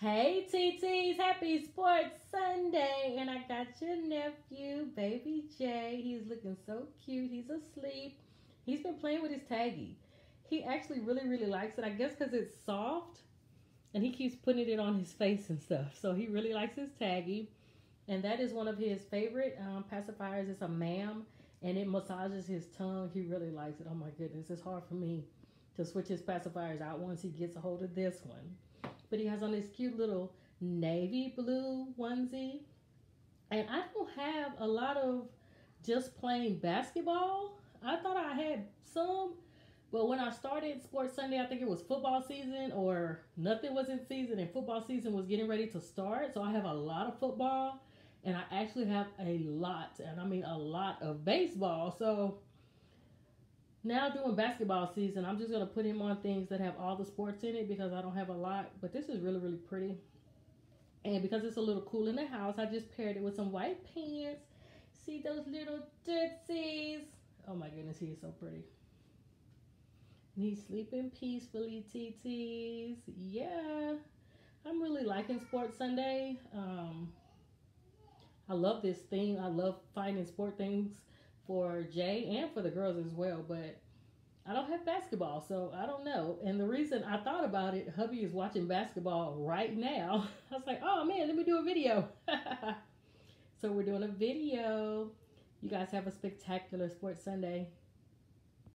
Hey TTs, happy sports Sunday. And I got your nephew, baby Jay. He's looking so cute. He's asleep. He's been playing with his taggy. He actually really, really likes it. I guess because it's soft and he keeps putting it on his face and stuff. So he really likes his taggy. And that is one of his favorite um, pacifiers. It's a MAM and it massages his tongue. He really likes it. Oh my goodness, it's hard for me to switch his pacifiers out once he gets a hold of this one. But he has on this cute little navy blue onesie. And I don't have a lot of just plain basketball. I thought I had some, but when I started Sports Sunday, I think it was football season or nothing was in season and football season was getting ready to start. So I have a lot of football and I actually have a lot, and I mean a lot of baseball. So now doing basketball season, I'm just gonna put him on things that have all the sports in it because I don't have a lot. But this is really, really pretty. And because it's a little cool in the house, I just paired it with some white pants. See those little tootsies? Oh my goodness, he is so pretty. And he's sleeping peacefully, TTs. Yeah. I'm really liking Sports Sunday. Um, I love this thing. I love finding sport things for Jay and for the girls as well. But I don't have basketball, so I don't know. And the reason I thought about it, hubby is watching basketball right now. I was like, oh man, let me do a video. so we're doing a video. You guys have a spectacular sports Sunday.